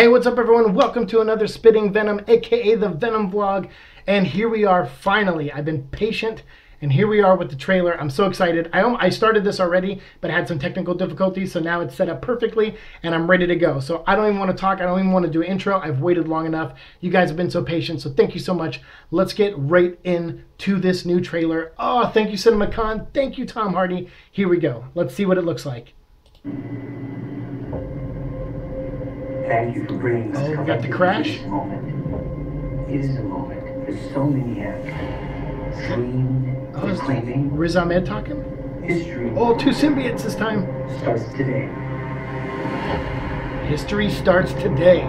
Hey, what's up, everyone? Welcome to another Spitting Venom, aka the Venom vlog. And here we are finally. I've been patient, and here we are with the trailer. I'm so excited. I, I started this already, but had some technical difficulties, so now it's set up perfectly, and I'm ready to go. So I don't even want to talk. I don't even want to do an intro. I've waited long enough. You guys have been so patient, so thank you so much. Let's get right into this new trailer. Oh, thank you, CinemaCon. Thank you, Tom Hardy. Here we go. Let's see what it looks like. Thank you for bringing us Oh, we got the crash? moment. It is a moment that so many have dreamed, Oh, is proclaiming. Riz Ahmed talking? History Oh, two symbiotes this time. starts today. History starts today.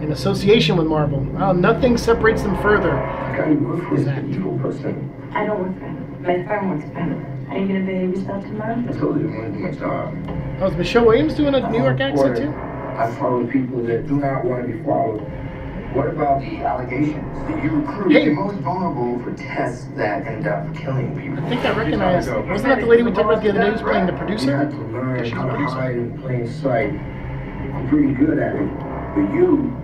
In association with Marvel. Oh, nothing separates them further. I got you work for Is that- evil person. I don't work for him. My firm wants for him. Are you gonna behave yourself tomorrow? I told you I want to do my job. Oh, is Michelle Williams doing a uh, New York accent too? I follow people that do not want to be followed. What about the allegations that you recruit Hey. the most vulnerable for tests that end up killing people? I think I recognize. Wasn't that the lady we talked about the other day who's playing the You producer? have to learn She's how the to hide in plain sight. I'm pretty good at it. But you,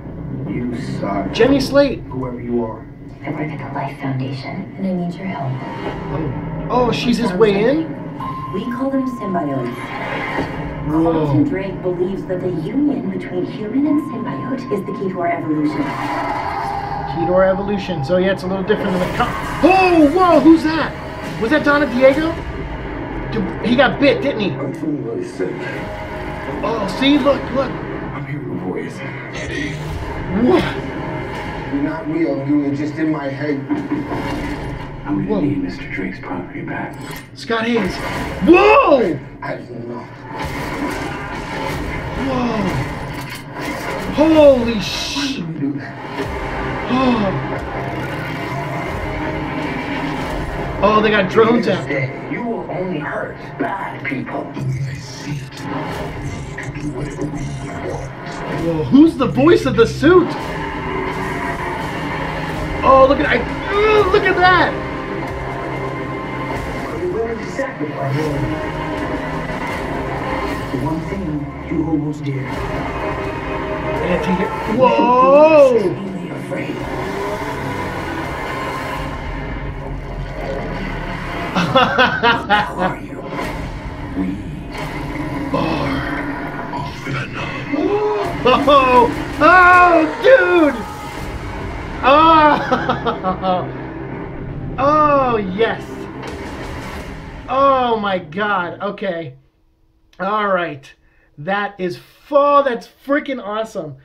you suck. Jenny Slate. Whoever you are. I work at the Life Foundation, and I need your help. Oh, she's his way in? We call them symbiotes. Carlton Drake believes that the union between human and symbiote is the key to our evolution. Key to our evolution. So yeah, it's a little different than the com- Oh, whoa, who's that? Was that Donna Diego? Dude, He got bit, didn't he? I'm feeling really sick. Oh, see, look, look. I'm hearing a voice. Eddie. What? You're not real, you are just in my head. I'm Whoa. need Mr. Drake's property back. Scott Haze. Whoa! I don't know. Whoa! Holy sh! Why would we do that? Oh. Oh, they got drones You out. You will only hurt bad people. Whoa, who's the voice of the suit? Oh, look at I. Ugh, look at that! Are you willing to? The one thing you hold most dear. Anti. Whoa! Extremely afraid. How are you? We Oh, oh, dude! Oh, oh, yes. Oh my God. Okay. All right. That is oh, that's freaking awesome.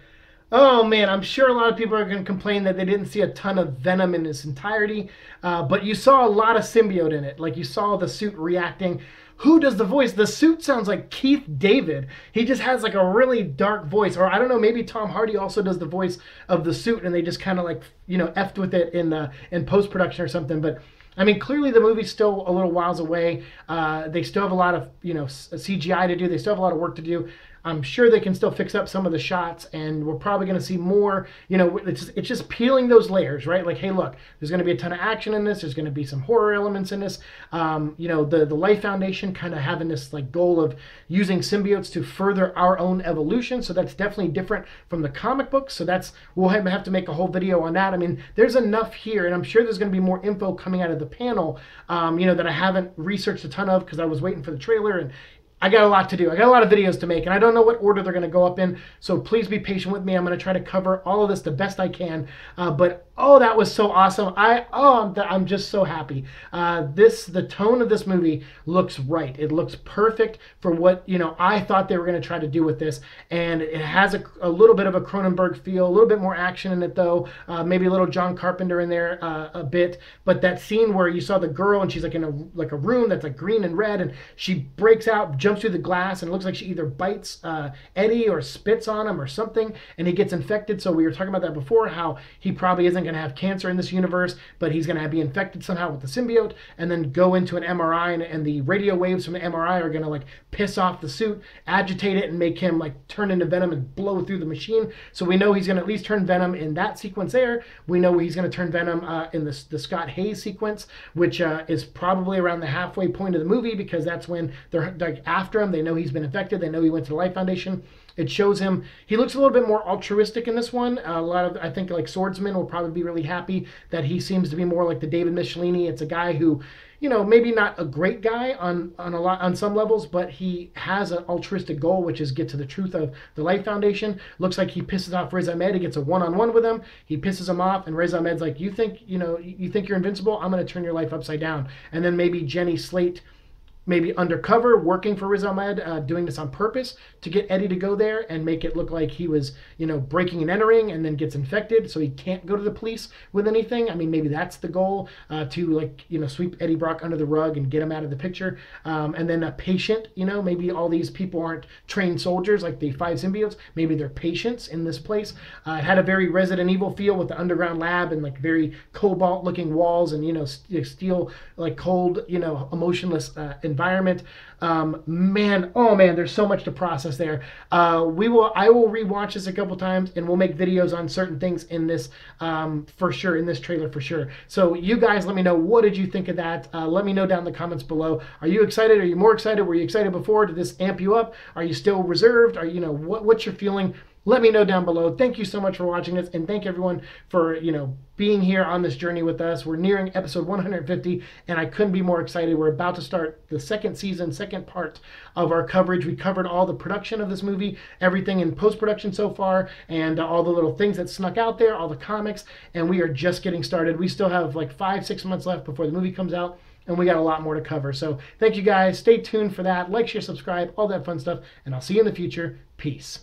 Oh man, I'm sure a lot of people are going to complain that they didn't see a ton of Venom in its entirety, uh, but you saw a lot of symbiote in it. Like you saw the suit reacting. Who does the voice? The suit sounds like Keith David. He just has like a really dark voice, or I don't know, maybe Tom Hardy also does the voice of the suit, and they just kind of like you know effed with it in uh, in post production or something. But I mean, clearly the movie's still a little whiles away. Uh, they still have a lot of you know CGI to do. They still have a lot of work to do. I'm sure they can still fix up some of the shots, and we're probably going to see more. You know, it's it's just peeling those layers, right? Like, hey, look, there's going to be a ton of action in this. There's going to be some horror elements in this. Um, you know, the the Life Foundation kind of having this like goal of using symbiotes to further our own evolution. So that's definitely different from the comic books. So that's we'll have, have to make a whole video on that. I mean, there's enough here, and I'm sure there's going to be more info coming out of the panel. Um, you know, that I haven't researched a ton of because I was waiting for the trailer and. I got a lot to do. I got a lot of videos to make, and I don't know what order they're going to go up in. So please be patient with me. I'm going to try to cover all of this the best I can. Uh, but oh, that was so awesome! I oh, I'm, just so happy. Uh, this the tone of this movie looks right. It looks perfect for what you know I thought they were going to try to do with this, and it has a, a little bit of a Cronenberg feel, a little bit more action in it though. Uh, maybe a little John Carpenter in there uh, a bit. But that scene where you saw the girl and she's like in a like a room that's like green and red, and she breaks out, jumps through the glass, and it looks like she either bites uh, Eddie or spits on him or something, and he gets infected. So we were talking about that before, how he probably isn't going to have cancer in this universe, but he's going to be infected somehow with the symbiote, and then go into an MRI, and, and the radio waves from the MRI are going to like piss off the suit, agitate it, and make him like turn into Venom and blow through the machine. So we know he's going to at least turn Venom in that sequence there. We know he's going to turn Venom uh, in the, the Scott Haze sequence, which uh, is probably around the halfway point of the movie because that's when they're like after him. They know he's been infected. They know he went to the Life Foundation. It shows him he looks a little bit more altruistic in this one. a lot of I think like swordsmen will probably be really happy that he seems to be more like the David Michelinie. It's a guy who, you know, maybe not a great guy on on a lot on some levels, but he has an altruistic goal, which is get to the truth of the Life Foundation. Looks like he pisses off Riz Ahmed. He gets a one-on-one with him. He pisses him off, and Riz Ahmed's like, "You think you know you think you're invincible? I'm going to turn your life upside down." And then maybe Jenny Slate maybe undercover, working for Riz Ahmed, uh, doing this on purpose to get Eddie to go there and make it look like he was, you know, breaking and entering and then gets infected so he can't go to the police with anything. I mean, maybe that's the goal uh, to, like, you know, sweep Eddie Brock under the rug and get him out of the picture. Um, and then a patient, you know, maybe all these people aren't trained soldiers like the five symbiotes. Maybe they're patients in this place. Uh, it had a very Resident Evil feel with the underground lab and, like, very cobalt looking walls and, you know, steel, like, cold, you know, emotionless uh, environment. Um, man, oh man, there's so much to process there. Uh, we will, I will rewatch this a couple times, and we'll make videos on certain things in this um, for sure, in this trailer for sure. So you guys, let me know what did you think of that. Uh, let me know down in the comments below. Are you excited? Are you more excited? Were you excited before? Did this amp you up? Are you still reserved? Are you know what, what's your feeling? Let me know down below. Thank you so much for watching this, and thank everyone for you know being here on this journey with us. We're nearing episode 150, and I couldn't be more excited. We're about to start the second season, second part of our coverage. We covered all the production of this movie, everything in post production so far, and uh, all the little things that snuck out there, all the comics, and we are just getting started. We still have like five, six months left before the movie comes out and we got a lot more to cover. So thank you guys. Stay tuned for that. Like, share, subscribe, all that fun stuff, and I'll see you in the future. Peace.